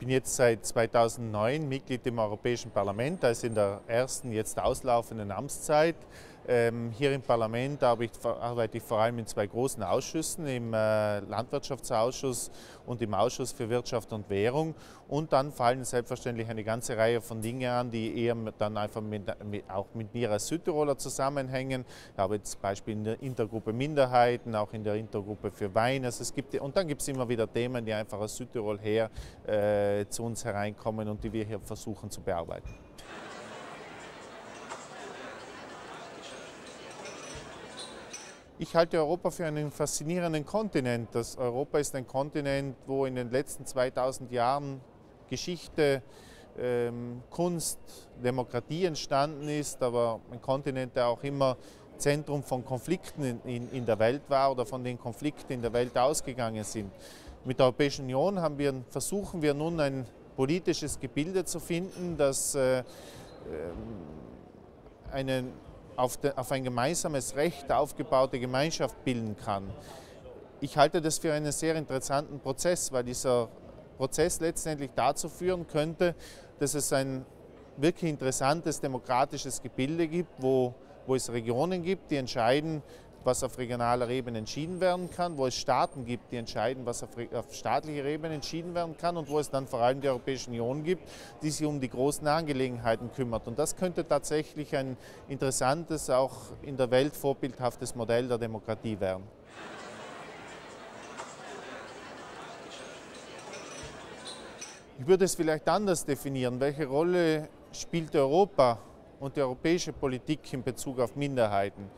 bin jetzt seit 2009 Mitglied im Europäischen Parlament, also in der ersten jetzt auslaufenden Amtszeit. Ähm, hier im Parlament arbeite ich vor allem in zwei großen Ausschüssen, im äh, Landwirtschaftsausschuss und im Ausschuss für Wirtschaft und Währung. Und dann fallen selbstverständlich eine ganze Reihe von Dingen an, die eher dann einfach mit, auch mit mir als Südtiroler zusammenhängen. Ich habe zum Beispiel in der Intergruppe Minderheiten, auch in der Intergruppe für Wein. Also es gibt, und dann gibt es immer wieder Themen, die einfach aus Südtirol her äh, zu uns hereinkommen und die wir hier versuchen zu bearbeiten. Ich halte Europa für einen faszinierenden Kontinent. Das Europa ist ein Kontinent, wo in den letzten 2000 Jahren Geschichte, ähm, Kunst, Demokratie entstanden ist, aber ein Kontinent, der auch immer Zentrum von Konflikten in, in, in der Welt war oder von den Konflikten in der Welt ausgegangen sind. Mit der Europäischen Union wir, versuchen wir nun ein politisches Gebilde zu finden, das äh, ähm, einen auf, de, auf ein gemeinsames Recht aufgebaute Gemeinschaft bilden kann. Ich halte das für einen sehr interessanten Prozess, weil dieser Prozess letztendlich dazu führen könnte, dass es ein wirklich interessantes demokratisches Gebilde gibt, wo, wo es Regionen gibt, die entscheiden, was auf regionaler Ebene entschieden werden kann, wo es Staaten gibt, die entscheiden, was auf, auf, staatlicher Ebene entschieden werden kann und wo es dann vor allem die Europäische Union gibt, die sich um die großen Angelegenheiten kümmert. Und das könnte tatsächlich ein interessantes, auch in der Welt vorbildhaftes Modell der Demokratie werden. Ich würde es vielleicht anders definieren. Welche Rolle spielt Europa und die europäische Politik in Bezug auf Minderheiten?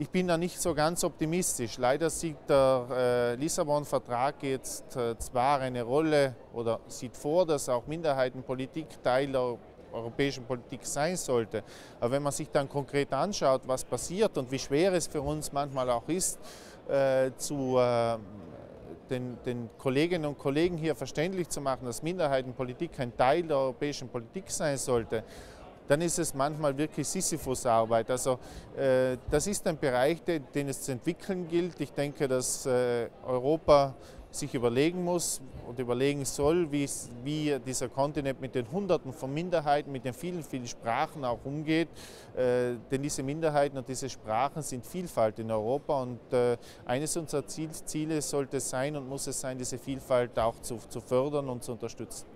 Ich bin da nicht so ganz optimistisch. Leider sieht der äh, Lissabon-Vertrag jetzt äh, zwar eine Rolle oder sieht vor, dass auch Minderheitenpolitik Teil der europäischen Politik sein sollte. Aber wenn man sich dann konkret anschaut, was passiert und wie schwer es für uns manchmal auch ist, äh, zu äh, den, den, Kolleginnen und Kollegen hier verständlich zu machen, dass Minderheitenpolitik ein Teil der europäischen Politik sein sollte dann ist es manchmal wirklich Sisyphus-Arbeit. Also äh, das ist ein Bereich, den, den, es zu entwickeln gilt. Ich denke, dass äh, Europa sich überlegen muss und überlegen soll, wie, wie dieser Kontinent mit den Hunderten von Minderheiten, mit den vielen, vielen Sprachen auch umgeht. Äh, denn diese Minderheiten und diese Sprachen sind Vielfalt in Europa und äh, eines unserer Ziel, Ziele sollte es sein und muss es sein, diese Vielfalt auch zu, zu fördern und zu unterstützen.